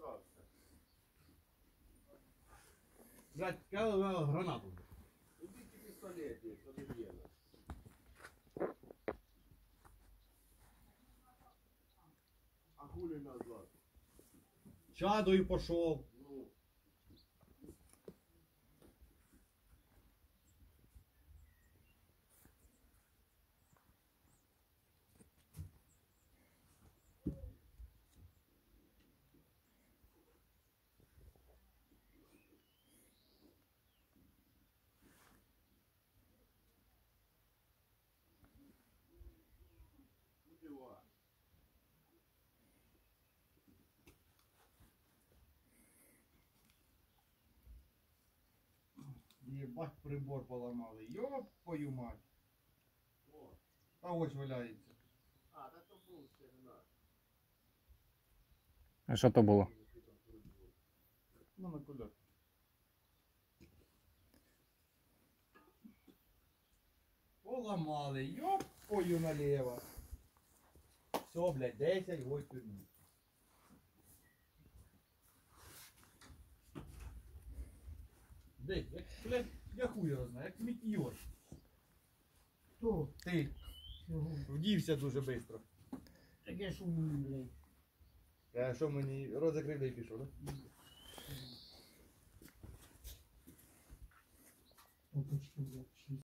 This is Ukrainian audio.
Обосрався. Блядь, кава гранату. Ідіть пистолет пістолет то не є. А хули назад? Чадою пішов. Ну, діла. Єбать прибор поламали. Йопою мать. О, А ось валяється. а, та то був ще не. А що то було? Ну на кульок. Поламали. Йопою наліво. Все, блядь, 10 год тюрмі. Де, як, блядь, я хуй його знаю, як мітьйор. Хто? Ти Чого? вдівся дуже швидко. Таке шумно, блядь. А що мені рот закрив да і пішов, да? Опачки, блядь.